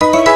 you